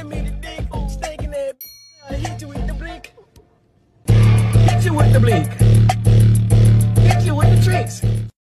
Send me the dick, stinking that. I hit you with the blink. Hit you with the blink.